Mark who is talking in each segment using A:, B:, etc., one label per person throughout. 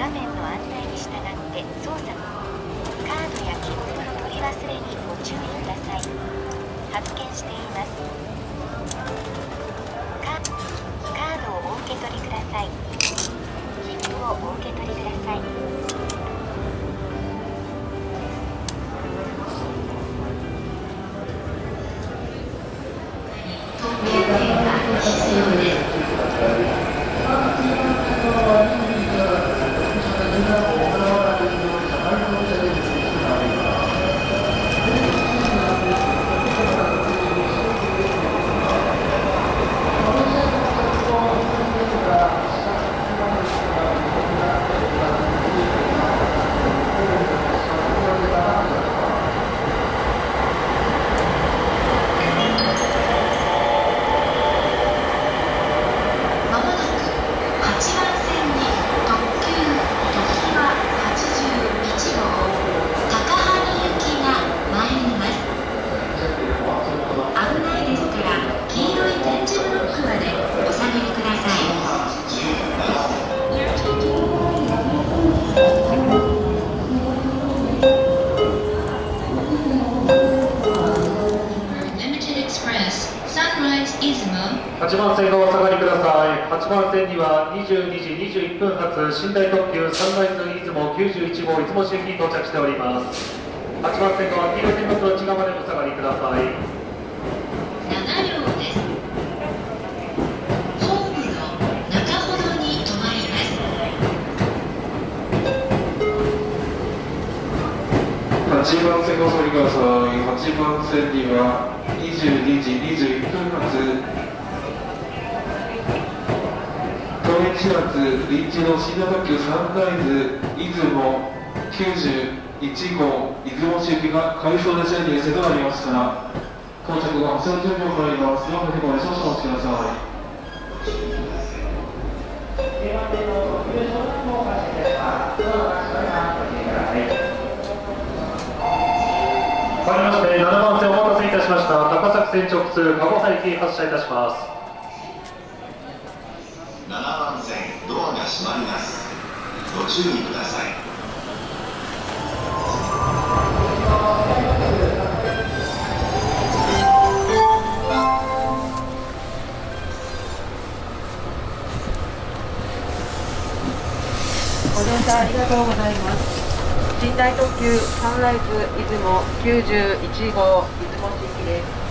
A: 画面の案内に従って操作カードや切符の取り忘れにご注意ください。発見しています。カードをお受け取りください。切符をお受け取りください。必要です。
B: 21分発寝台特急サンライズ出雲91号出雲市駅に到着しております。8番線の黄色線の内側でお下がりください。
C: 7両です。ホームの中ほどに停まります。
D: 8番線ご座りください。8番線には22時21分発東駅始発臨時の新型特急サンライズ出雲91号出雲市行きが回送列車に接となりますから到着後発車準備を行います4分でご少々お待ちください
B: 変わりまして7番線お待たせいたしました高崎線直通加茂駅発車いたします
E: 7番線ドアが閉まりますご注意くださいご
F: 乗車ありがとうございます。寝台特急サンライズ出雲91号出雲市行きです。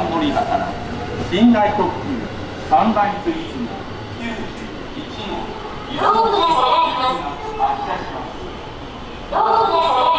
F: 番乗り場から寝台特急サンライズ出雲91号ロードが下がります。発車しますロードが下がります。